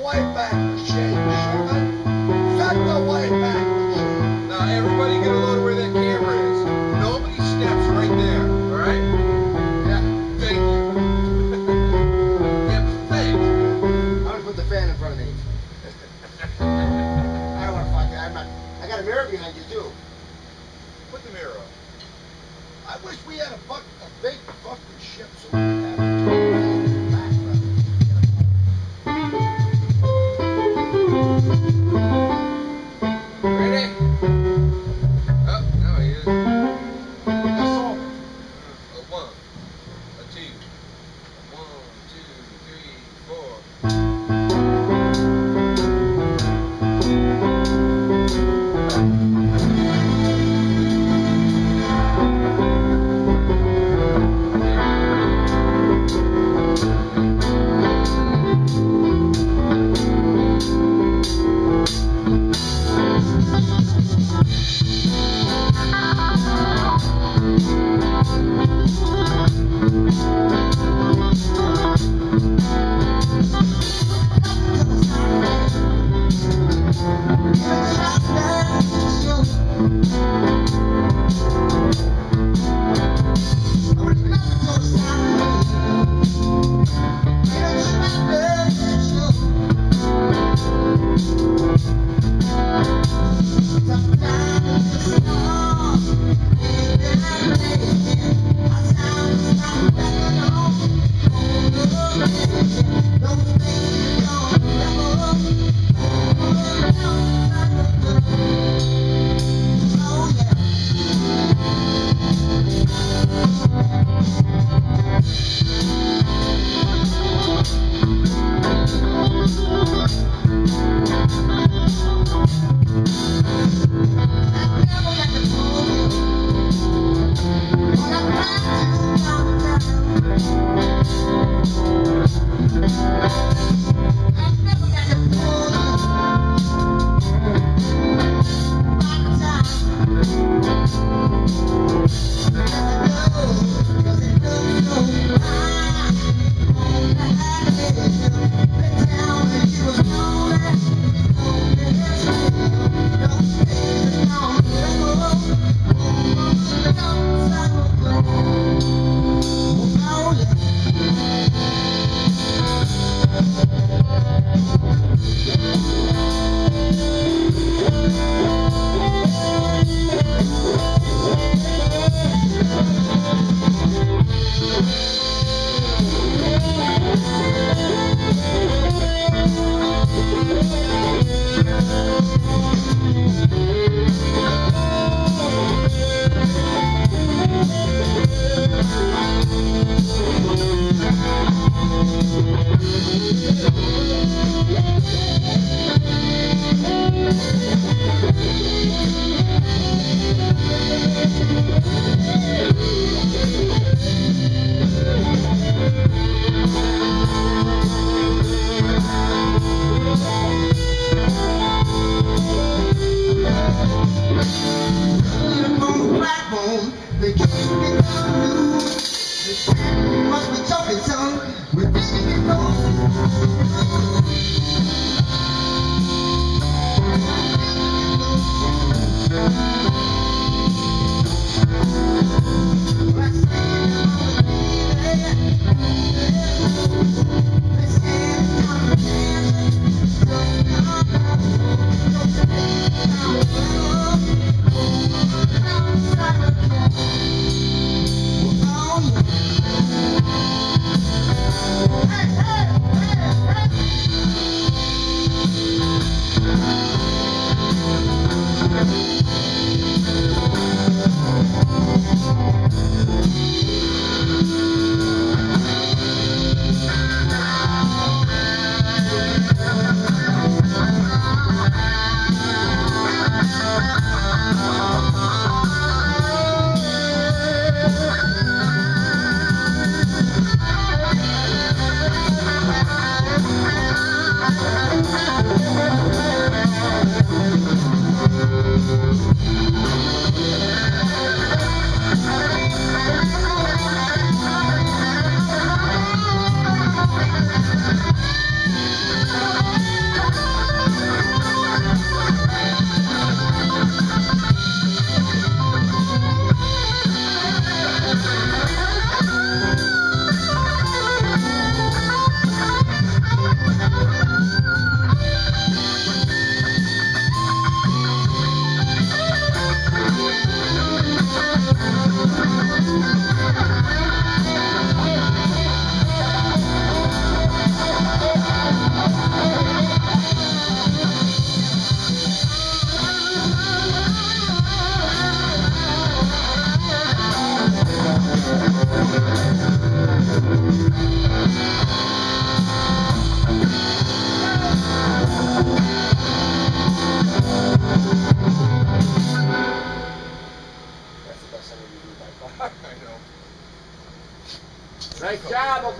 Wayback Machine, Sherman. Set the Wayback Machine. Now, everybody get a load of where that camera is. Nobody steps right there, all right? Yeah. Thank you. yeah, thanks. I'm gonna put the fan in front of me. I don't wanna fuck it. I'm not. I got a mirror behind you too. Put the mirror up. I wish we had a fuck, a big fucking ship so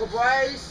Boys.